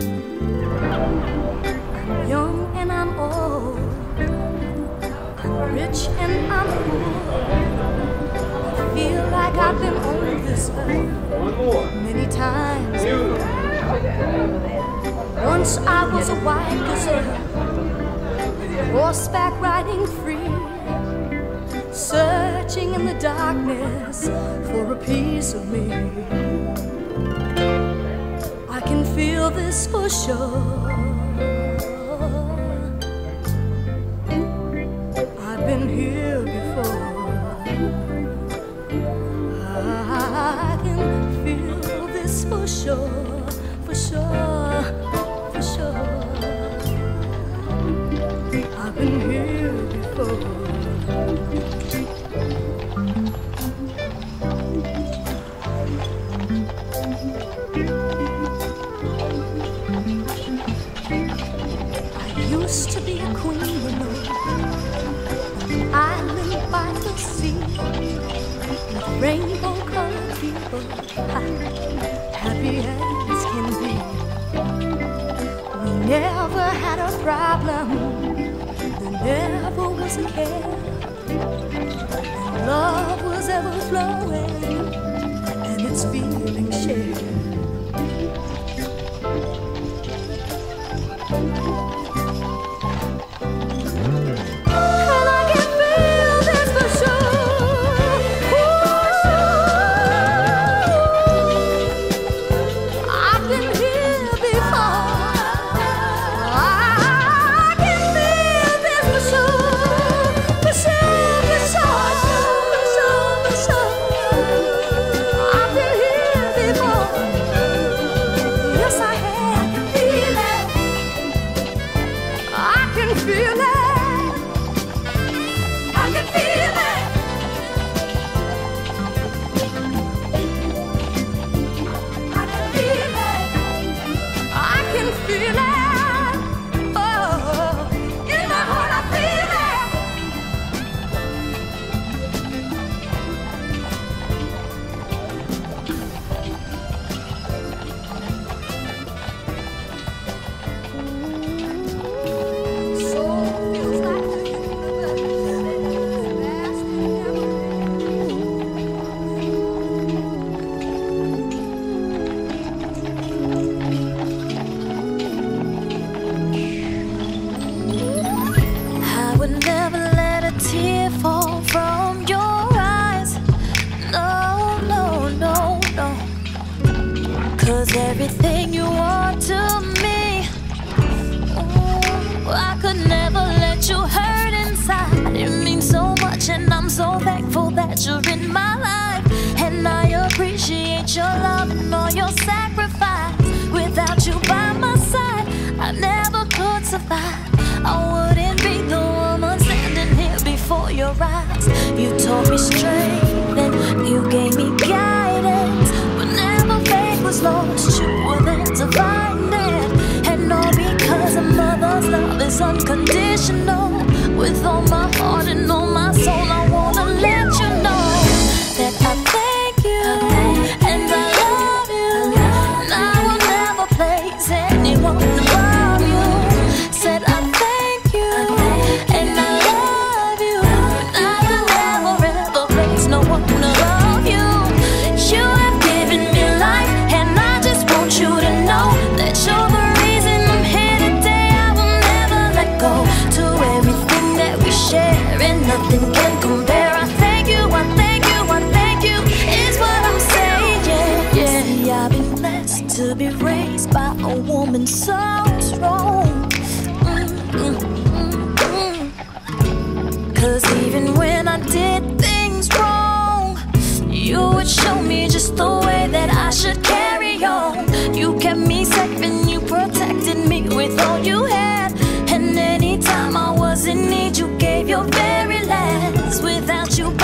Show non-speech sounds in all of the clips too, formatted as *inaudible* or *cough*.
I'm young and I'm old. I'm rich and I'm poor. I feel like I've been on this earth many times Once I was a white gazelle, horseback riding free, searching in the darkness for a piece of me. I can feel this for sure. Used to be a queen, you know, an island by the sea rainbow colored people, happy as can be. We never had a problem, there never was a care. Love was ever flowing, and its feeling shared. That you're in my life. And I appreciate your love and all your sacrifice. Without you by my side, I never could survive. I wouldn't be the woman standing here before your eyes. You taught me strength and you gave me guidance. Whenever faith was lost, you were there to find it. And all because a mother's love is unconditional. With all my heart and all my soul, I Cause even when I did things wrong, you would show me just the way that I should carry on. You kept me safe and you protected me with all you had. And anytime I was in need, you gave your very last. Without you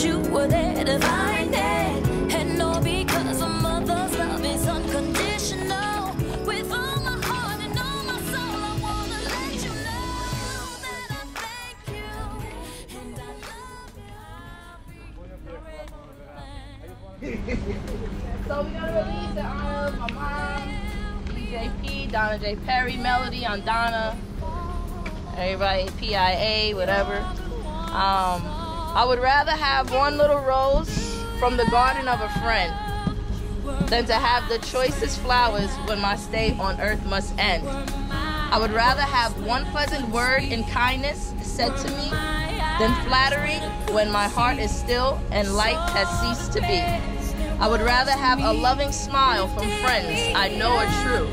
you were there to find it. And all because mother's love is unconditional. With all my heart and all my soul, I wanna let you know that I thank you. *laughs* So we gotta release the honor of my mom, DJP, Donna J. Perry, Melody on Donna, everybody, PIA, whatever. Um, I would rather have one little rose from the garden of a friend than to have the choicest flowers when my stay on earth must end. I would rather have one pleasant word in kindness said to me than flattery when my heart is still and light has ceased to be. I would rather have a loving smile from friends I know are true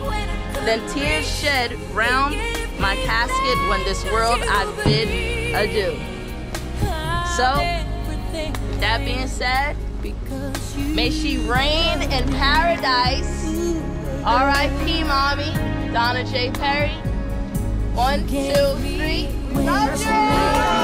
than tears shed round my casket when this world I bid adieu. So, that being said, may she reign in paradise. R.I.P. Mommy, Donna J. Perry. One, two, three. Love you!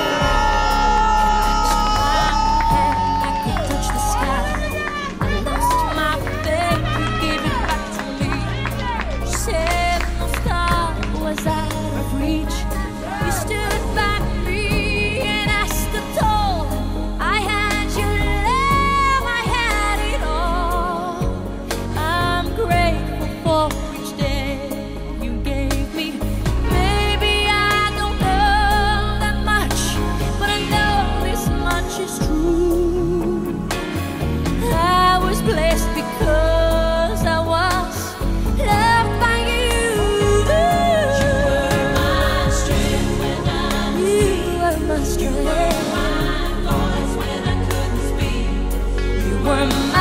Dark,